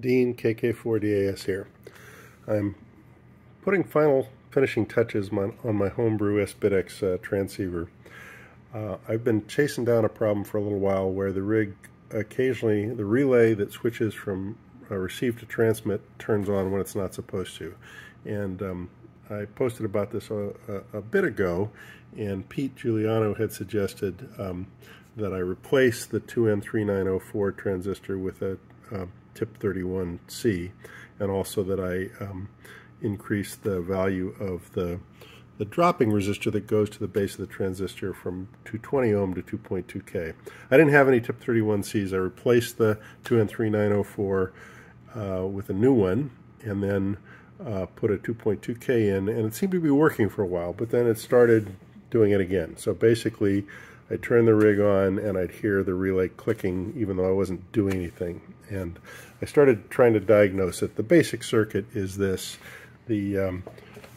Dean KK4DAS here. I'm putting final finishing touches on my homebrew SBitX uh, transceiver. Uh, I've been chasing down a problem for a little while where the rig occasionally, the relay that switches from uh, receive to transmit turns on when it's not supposed to. And um, I posted about this a, a, a, bit ago, and Pete Juliano had suggested um, that I replace the 2N3904 transistor with a, a TIP31C, and also that I um, increase the value of the the dropping resistor that goes to the base of the transistor from 220 ohm to 2.2K. I didn't have any TIP31Cs. I replaced the 2N3904 uh, with a new one, and then uh, put a 2.2K in, and it seemed to be working for a while, but then it started doing it again. So basically, I'd turn the rig on and I'd hear the relay clicking even though I wasn't doing anything. And I started trying to diagnose it. The basic circuit is this. The um,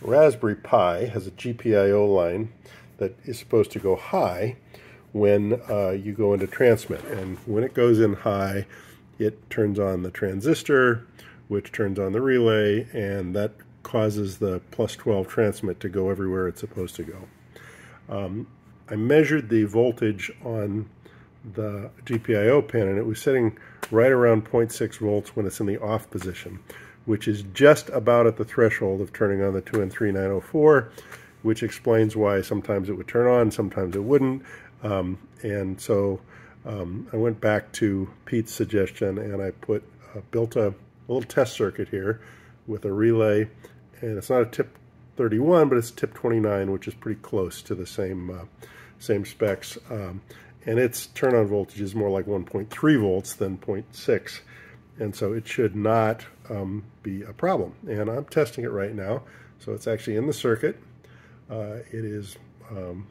Raspberry Pi has a GPIO line that is supposed to go high when uh, you go into transmit. And when it goes in high, it turns on the transistor, which turns on the relay, and that causes the plus 12 transmit to go everywhere it's supposed to go. Um, I measured the voltage on the GPIO pin and it was sitting right around 0.6 volts when it's in the off position, which is just about at the threshold of turning on the 2N3904, which explains why sometimes it would turn on, sometimes it wouldn't. Um, and so um, I went back to Pete's suggestion and I put uh, built a, a little test circuit here with a relay, and it's not a tip 31, but it's tip 29, which is pretty close to the same uh, same specs. Um, and its turn on voltage is more like 1.3 volts than 0.6. And so it should not um, be a problem. And I'm testing it right now. So it's actually in the circuit. Uh, it is um,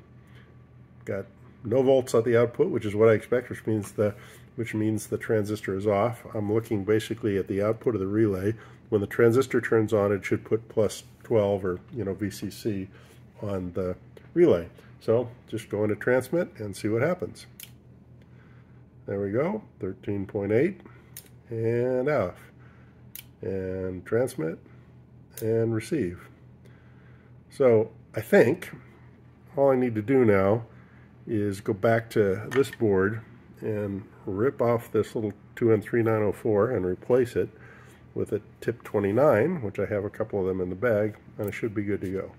got no volts at the output, which is what I expect, which means the which means the transistor is off. I'm looking basically at the output of the relay. When the transistor turns on, it should put plus 12 or you know VCC on the relay. So just go into transmit and see what happens. There we go, 13.8 and off. And transmit and receive. So I think all I need to do now is go back to this board and rip off this little 2N3904 and replace it with a tip 29, which I have a couple of them in the bag, and it should be good to go.